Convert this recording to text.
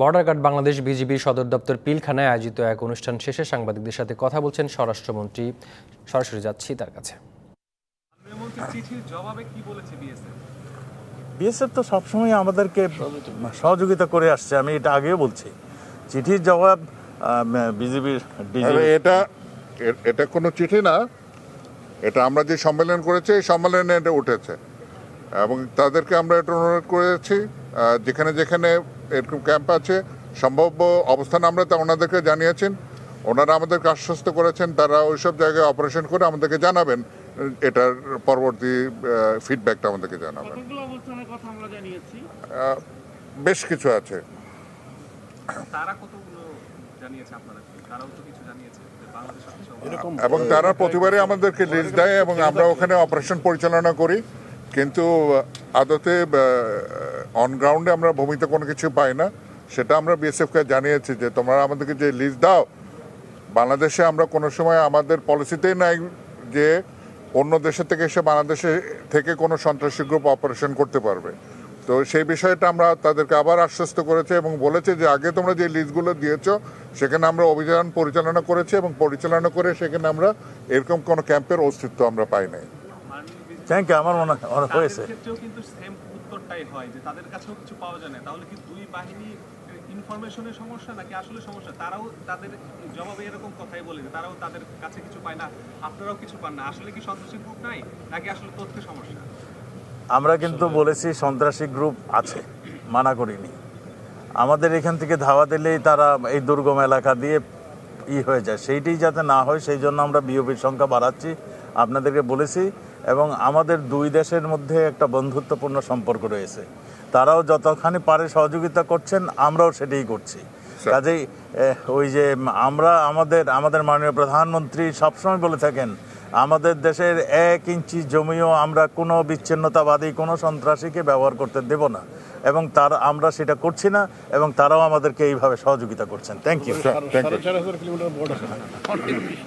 Border guard Bangladesh BGB সদর দপ্তর পিলখানায় আয়োজিত এক অনুষ্ঠান শেষে সাংবাদিকদের সাথে কথা বলছেন স্বরাষ্ট্রমন্ত্রী। সরাসরি যাচ্ছি তার কাছে। প্রধানমন্ত্রীর চিঠির জবাবে কি বলেছে বিএসএফ? বিএসএফ তো সবসময় আমাদেরকে সহযোগিতা করে আসছে আমি এটা আগেও বলছি। চিঠির জবাব বিজেপির আরে এটা এটা কোনো চিঠি না। এটা আমরা যে সম্মেলন করেছি এই সম্মেলনে এটা উঠেছে। এবং তাদেরকে আমরা এটা অনুরোধ করেছি যেখানে যেখানে এরকম ক্যাম্প আছে। সম্ভাব্য অবস্থান আমরা তা ওনাদেরকে জানিয়েছেন। ওনারা আমাদেরকে আশ্বস্ত করেছেন তারা ওইসব জায়গায় অপারেশন করে আমাদেরকে জানাবেন। এটার পরবর্তী ফিডব্যাকটা আমাদেরকে জানাবেন। বেশ কিছু আছে। তারা কতগুলো জানিয়েছে আপনারা তারাও তো কিছু জানিয়েছে যে বাংলাদেশ সবচেয়ে এবং তারা প্রতিবারই আমাদেরকে লিস্ট দেয় এবং আমরা ওখানে অপারেশন পরিচালনা করি। কিন্তু আদতে অন গ্রাউন্ডে আমরা ভূমিতে কোনো কিছু পাই না। সেটা আমরা বিএসএফকে জানিয়েছি যে, তোমরা আমাদেরকে যে লিস্ট দাও, বাংলাদেশে আমরা কোনো সময় আমাদের পলিসিতেই নাই যে, অন্য দেশের থেকে এসে বাংলাদেশে থেকে কোনো সন্ত্রাসী গ্রুপ অপারেশন করতে পারবে। তো সেই বিষয়টা আমরা তাদেরকে আবার আশ্বস্ত করেছে এবং বলেছে যে, আগে তোমরা যে লিস্টগুলো দিয়েছ, সেখানে আমরা অভিযান পরিচালনা করেছি এবং পরিচালনা করে সেখানে আমরা এরকম কোনো ক্যাম্পের অস্তিত্ব আমরা পাই নাই। থ্যাংক ইউ আমার মনে হয় হয়েছে। ক্ষেত্রেও কিন্তু সেম উত্তরটাই হয় যে তাদের কাছেও কিছু পাওয়া যায় না। তাহলে কি দুই বাহিনী ইনফরমেশনের সমস্যা নাকি আসলে সমস্যা? তারাও তাদের জবাবে এরকম কথাই বলে যে তারাও তাদের কাছে কিছু পায় না আপনারাও কিছু পান না। আসলে কি সন্ত্রাসী গ্রুপ নাই নাকি আসলে তথ্য সমস্যা? আমরা কিন্তু বলেছি সন্ত্রাসী গ্রুপ আছে মানা করিনি। আমাদের এখান থেকে ধাওয়া দিলেই তারা এই দুর্গম এলাকা দিয়ে ই হয়ে যায়। সেইটি যাতে না হয় সেই জন্য আমরা বিওপির সংখ্যা বাড়াচ্ছি। আপনাদেরকে বলেছি এবং আমাদের দুই দেশের মধ্যে একটা বন্ধুত্বপূর্ণ সম্পর্ক রয়েছে তারাও যতখানি পারে সহযোগিতা করছেন আমরাও সেটাই করছি কাজেই ওই যে আমরা আমাদের আমাদের মাননীয় প্রধানমন্ত্রী সবসময় বলে থাকেন আমাদের দেশের এক ইঞ্চি জমিও আমরা কোনো বিচ্ছিন্নতাবাদী কোনো সন্ত্রাসীকে ব্যবহার করতে দেব না এবং তার আমরা সেটা করছি না এবং তারাও আমাদেরকে এইভাবে সহযোগিতা করছেন থ্যাংক ইউ থ্যাংক ইউ